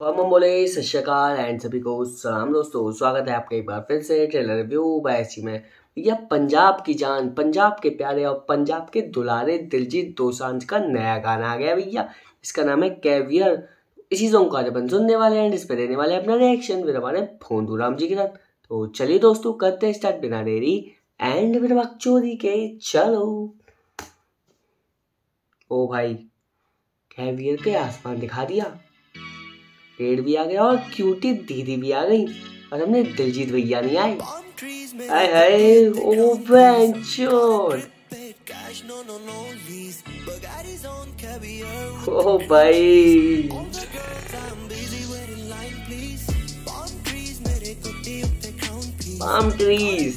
हम बोले, सत एंड सभी को सलाम दोस्तों, स्वागत है आपका एक बार फिर से ट्रेलर रिव्यू बैसी में। यह पंजाब की जान, पंजाब के प्यारे और पंजाब के दुलारे दिलजीत दोसांझ का नया गाना आ गया भैया। इसका नाम है कैवियर। इसी सॉन्ग को आज अपन सुनने वाले हैं इस पर देने वाले अपना रिएक्शन फिर हमारे फ़ोन राम जी के साथ। तो चलिए दोस्तों, करते हैं स्टार्ट बिना देरी एंड फिर चोरी के चलो। ओ भाई, कैवियर के आसमान दिखा दिया। पेड़ भी आ गया और क्यूटी दीदी भी आ गई। और हमने दिलजीत भैया नहीं आए हाय, ओ बेंचोर ओ भाई। Palm trees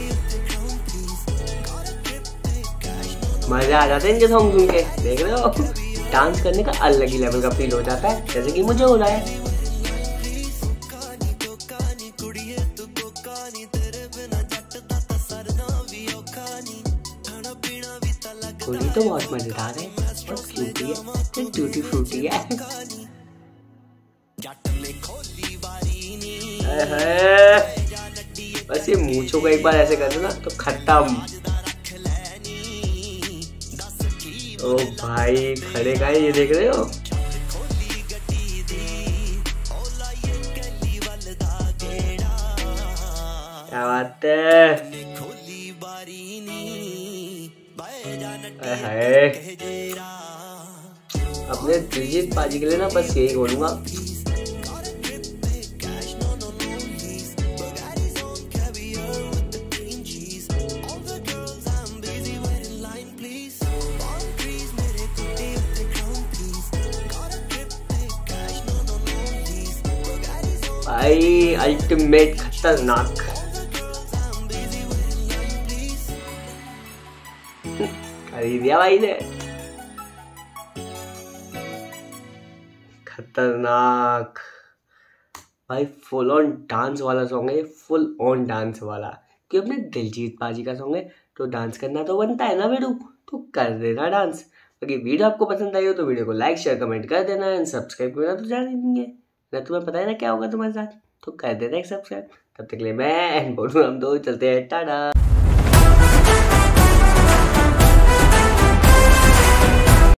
मज़ा आ जाता है इनके सॉन्ग सुन के। देख रहे हो? डांस करने का अलग ही लेवल का फील हो जाता है, जैसे कि मुझे हो रहा है। कुड़ी तो बहुत मज़ेदार है, और क्यूटी है ट्यूटी फ्रूटी है। बस ये मूछों को एक बार ऐसे कर दो ना तो खत्म। ओ भाई, खड़े का ये देख रहे हो? क्या बात है? अपने दिलजीत पाजी के लिए ना बस यही बोलूँगा। भाई अल्टीमेट खतरनाक। खरीद दिया भाई ने। खतरनाक। भाई फुल ऑन डांस वाला सॉन्ग है फुल ऑन डांस वाला। कि अपने दिलजीत पाजी का सॉन्ग है तो डांस करना तो बनता है ना बेटू तो कर देना डांस अगर वीडियो आपको पसंद आई हो तो वीडियो को लाइक शेयर कमेंट कर देना एंड सब्सक्राइब करना तो जान ही नहीं है ना तुम्हें पता है ना क्या होगा तुम्हारे साथ तो कर देना एक सब्सक्राइब तब तक ले मैं, एंड बोलूँ हम दो, चलते हैं, टाटा।